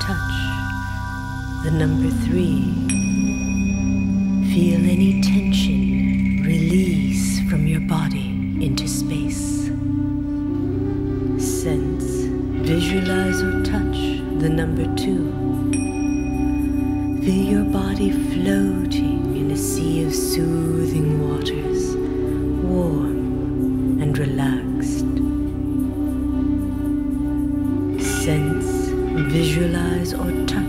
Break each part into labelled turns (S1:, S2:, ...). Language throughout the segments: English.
S1: touch the number three. Feel any tension release from your body into space. Sense, visualize, or touch the number two. Feel your body floating in a sea of soothing waters, warm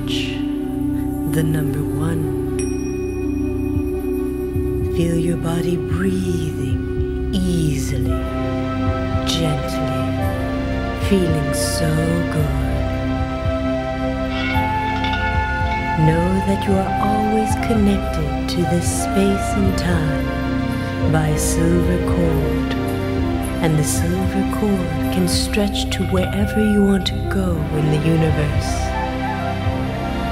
S1: touch the number one. Feel your body breathing easily, gently, feeling so good. Know that you are always connected to this space and time by a silver cord, and the silver cord can stretch to wherever you want to go in the universe.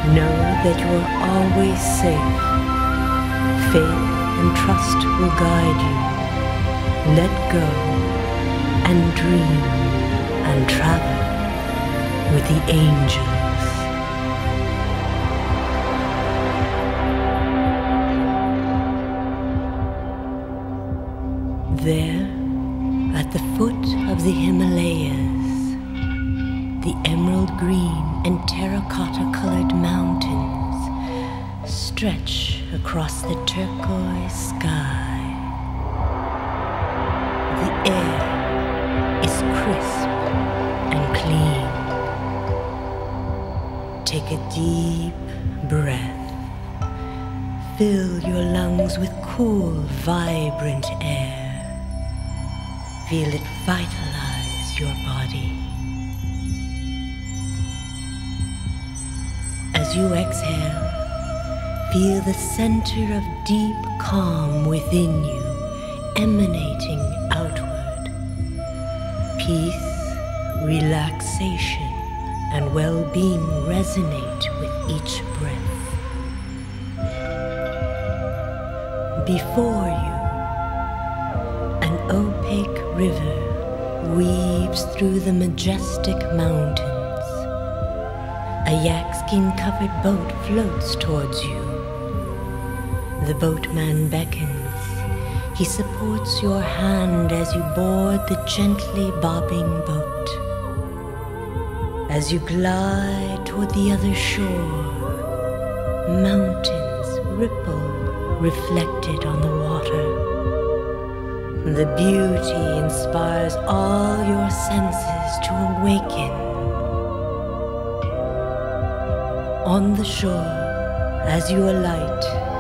S1: Know that you are always safe. Faith and trust will guide you. Let go and dream and travel with the angels. There, stretch across the turquoise sky. The air is crisp and clean. Take a deep breath. Fill your lungs with cool, vibrant air. Feel it vitalize your body. As you exhale, feel the center of deep calm within you emanating outward. Peace, relaxation, and well being resonate with each breath. Before you, an opaque river weaves through the majestic mountains. A yak skin covered boat floats towards you. The boatman beckons. He supports your hand as you board the gently bobbing boat. As you glide toward the other shore, mountains ripple reflected on the water. The beauty inspires all your senses to awaken. On the shore, as you alight,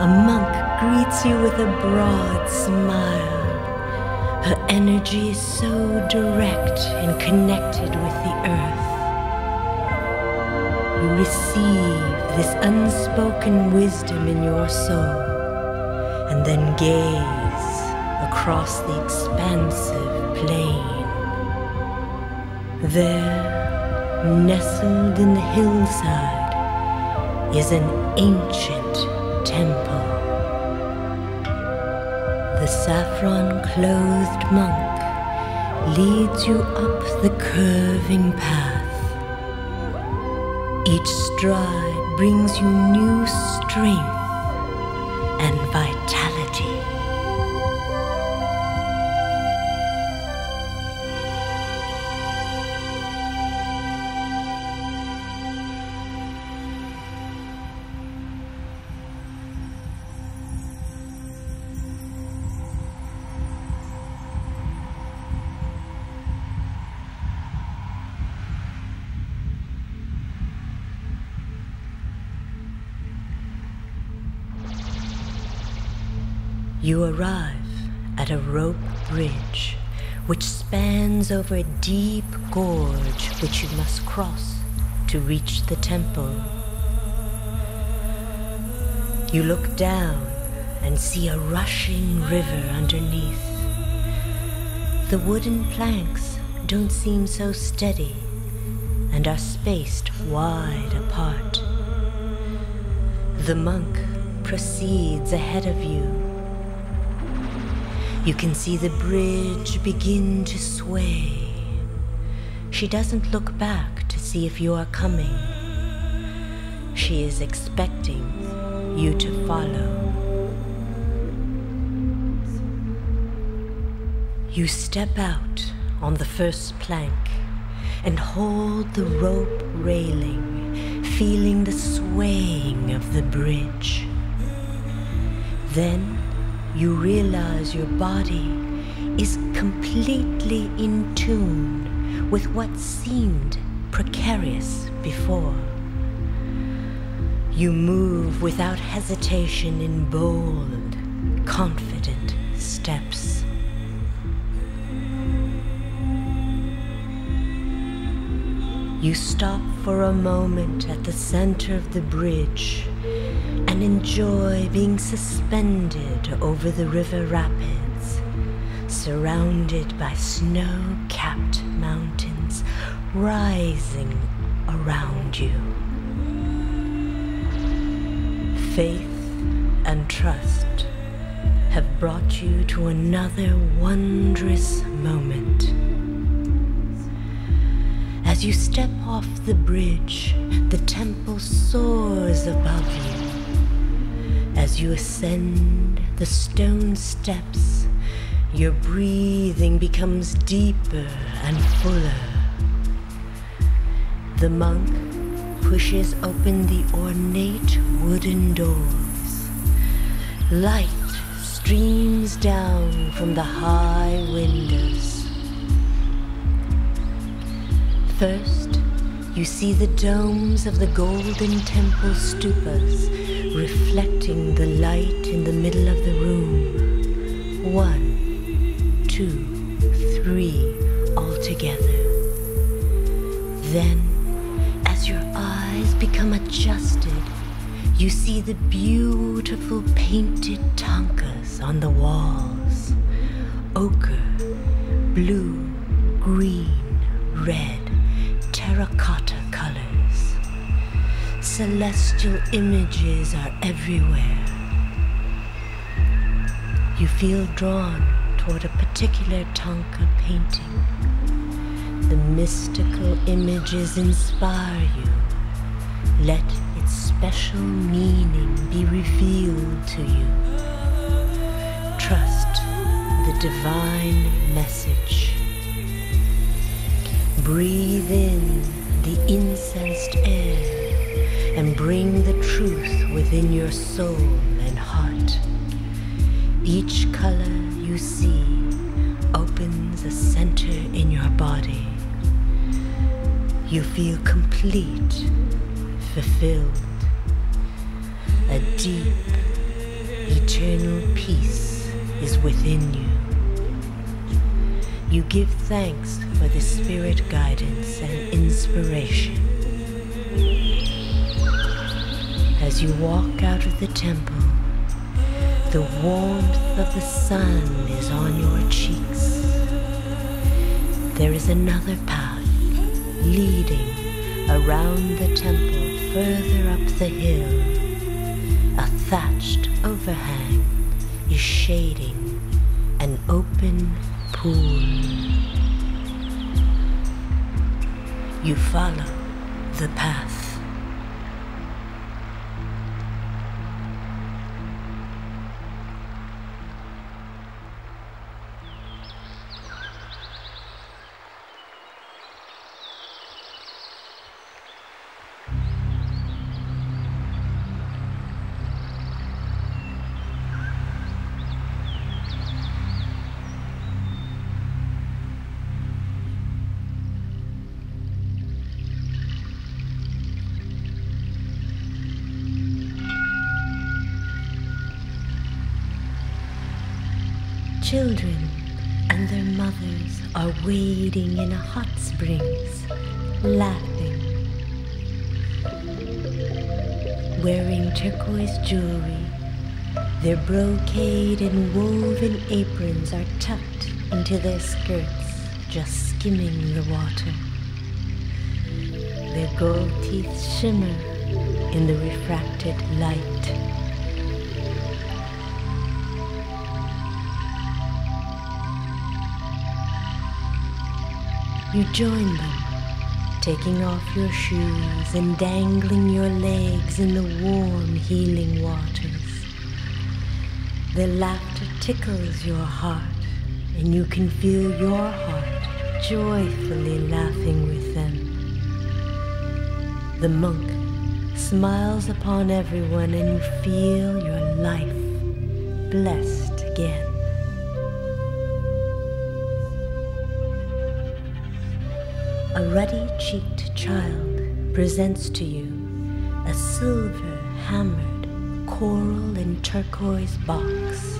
S1: a monk greets you with a broad smile. Her energy is so direct and connected with the earth. You receive this unspoken wisdom in your soul and then gaze across the expansive plain. There, nestled in the hillside, is an ancient temple. The saffron clothed monk leads you up the curving path. Each stride brings you new strength You arrive at a rope bridge which spans over a deep gorge which you must cross to reach the temple. You look down and see a rushing river underneath. The wooden planks don't seem so steady and are spaced wide apart. The monk proceeds ahead of you You can see the bridge begin to sway. She doesn't look back to see if you are coming. She is expecting you to follow. You step out on the first plank and hold the rope railing, feeling the swaying of the bridge. Then you realize your body is completely in tune with what seemed precarious before. You move without hesitation in bold, confident steps. You stop for a moment at the center of the bridge and enjoy being suspended over the river rapids, surrounded by snow capped mountains rising around you. Faith and trust have brought you to another wondrous moment. As you step off the bridge, the temple soars above you. As you ascend the stone steps, your breathing becomes deeper and fuller. The monk pushes open the ornate wooden doors. Light streams down from the high windows. First, you see the domes of the golden temple stupas reflecting the light in the middle of the room. One, two, three, all together. Then, as your eyes become adjusted, you see the beautiful painted tankas on the walls. Ochre, blue, green, red, terracotta colors. Celestial images are everywhere. You feel drawn toward a particular tanka painting. The mystical images inspire you. Let its special meaning be revealed to you. Trust the divine message. Breathe in bring the truth within your soul and heart. Each color you see opens a center in your body. You feel complete, fulfilled. A deep, eternal peace is within you. You give thanks for the spirit guidance and inspiration. As you walk out of the temple, the warmth of the sun is on your cheeks. There is another path leading around the temple further up the hill. A thatched overhang is shading an open pool. You follow the path. Children and their mothers are wading in a hot springs, laughing, wearing turquoise jewelry. Their brocade and woven aprons are tucked into their skirts, just skimming the water. Their gold teeth shimmer in the refracted light. You join them, taking off your shoes and dangling your legs in the warm, healing waters. Their laughter tickles your heart, and you can feel your heart joyfully laughing with them. The monk smiles upon everyone, and you feel your life blessed again. A ruddy cheeked child presents to you a silver hammered coral and turquoise box.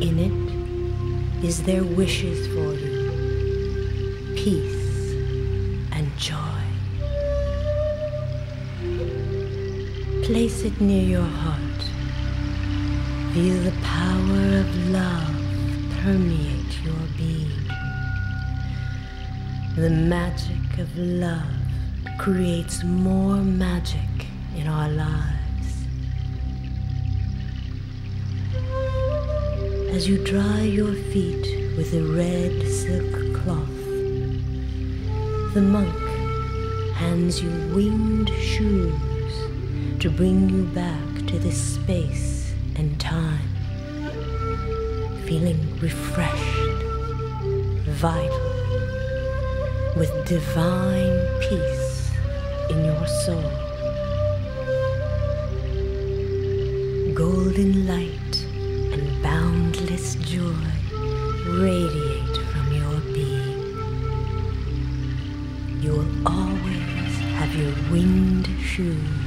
S1: In it is their wishes for you peace and joy. Place it near your heart. Feel the power of love permeate your being. The magic of love creates more magic in our lives. As you dry your feet with a red silk cloth, the monk hands you winged shoes to bring you back to this space and time, feeling refreshed, vital with divine peace in your soul. Golden light and boundless joy radiate from your being. You will always have your winged shoes